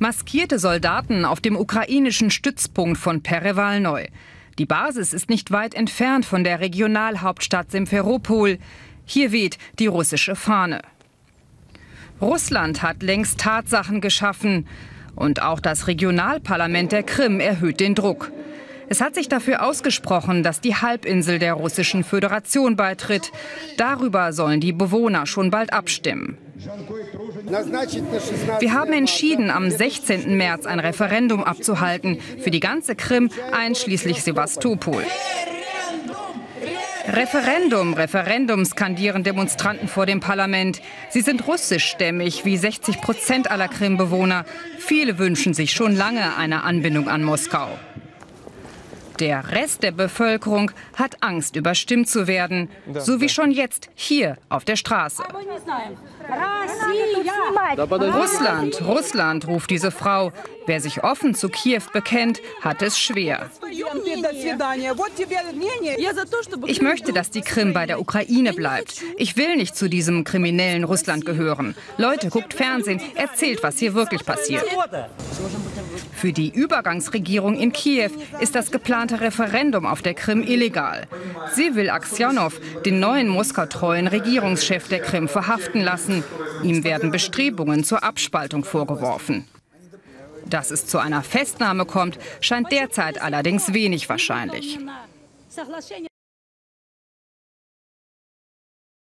Maskierte Soldaten auf dem ukrainischen Stützpunkt von Perevalnoi. Die Basis ist nicht weit entfernt von der Regionalhauptstadt Simferopol. Hier weht die russische Fahne. Russland hat längst Tatsachen geschaffen. Und auch das Regionalparlament der Krim erhöht den Druck. Es hat sich dafür ausgesprochen, dass die Halbinsel der Russischen Föderation beitritt. Darüber sollen die Bewohner schon bald abstimmen. Wir haben entschieden, am 16. März ein Referendum abzuhalten für die ganze Krim, einschließlich Sevastopol. Referendum, Referendum skandieren Demonstranten vor dem Parlament. Sie sind russischstämmig, wie 60 Prozent aller Krim-Bewohner. Viele wünschen sich schon lange eine Anbindung an Moskau. Der Rest der Bevölkerung hat Angst, überstimmt zu werden, so wie schon jetzt hier auf der Straße. Russland, Russland, ruft diese Frau. Wer sich offen zu Kiew bekennt, hat es schwer. Ich möchte, dass die Krim bei der Ukraine bleibt. Ich will nicht zu diesem kriminellen Russland gehören. Leute, guckt Fernsehen, erzählt, was hier wirklich passiert. Für die Übergangsregierung in Kiew ist das geplante Referendum auf der Krim illegal. Sie will Aksjanov, den neuen Moskau-treuen Regierungschef der Krim, verhaften lassen. Ihm werden Bestrebungen zur Abspaltung vorgeworfen. Dass es zu einer Festnahme kommt, scheint derzeit allerdings wenig wahrscheinlich.